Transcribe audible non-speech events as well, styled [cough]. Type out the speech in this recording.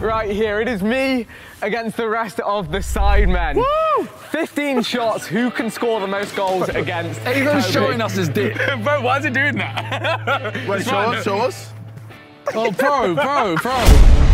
right here. It is me against the rest of the sidemen. Woo! 15 [laughs] shots. Who can score the most goals against? [laughs] Avon's showing us his dick. [laughs] Bro, why is he doing that? Wait, show us, show us. Oh, pro, pro, pro.